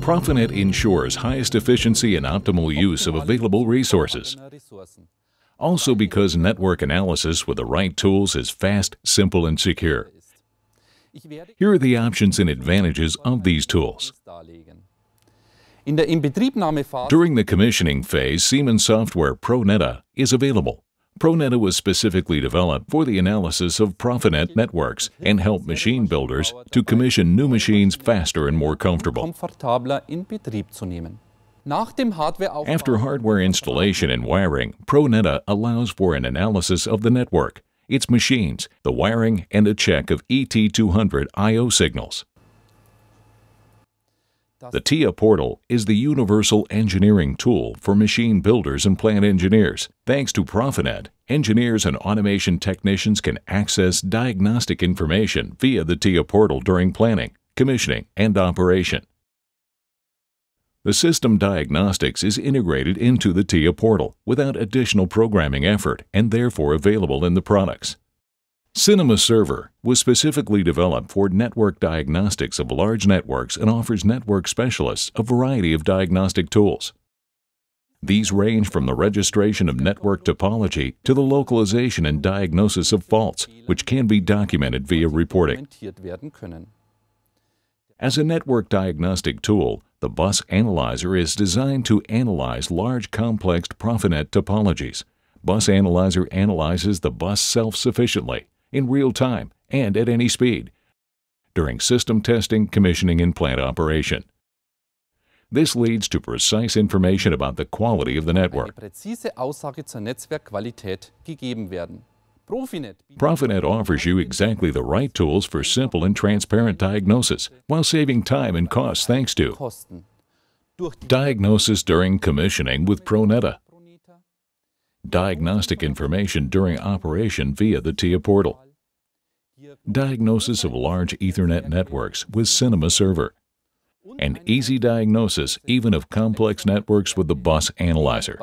Profinet ensures highest efficiency and optimal use of available resources. Also because network analysis with the right tools is fast, simple, and secure. Here are the options and advantages of these tools. During the commissioning phase, Siemens software ProNeta is available. ProNeta was specifically developed for the analysis of Profinet networks and help machine builders to commission new machines faster and more comfortable. After hardware installation and wiring, ProNeta allows for an analysis of the network, its machines, the wiring, and a check of ET200 I.O. signals. The TIA portal is the universal engineering tool for machine builders and plant engineers. Thanks to Profinet, engineers and automation technicians can access diagnostic information via the TIA portal during planning, commissioning, and operation. The system diagnostics is integrated into the TIA portal without additional programming effort and therefore available in the products. SINEMA Server was specifically developed for network diagnostics of large networks and offers network specialists a variety of diagnostic tools. These range from the registration of network topology to the localization and diagnosis of faults, which can be documented via reporting. As a network diagnostic tool, the bus analyzer is designed to analyze large complex Profinet topologies. Bus Analyzer analyzes the bus self-sufficiently, in real time, and at any speed, during system testing, commissioning, and plant operation. This leads to precise information about the quality of the network. Profinet offers you exactly the right tools for simple and transparent diagnosis while saving time and costs thanks to Diagnosis during commissioning with ProNeta Diagnostic information during operation via the TIA portal. Diagnosis of large Ethernet networks with SINEMA Server. And easy diagnosis even of complex networks with the Bus Analyzer.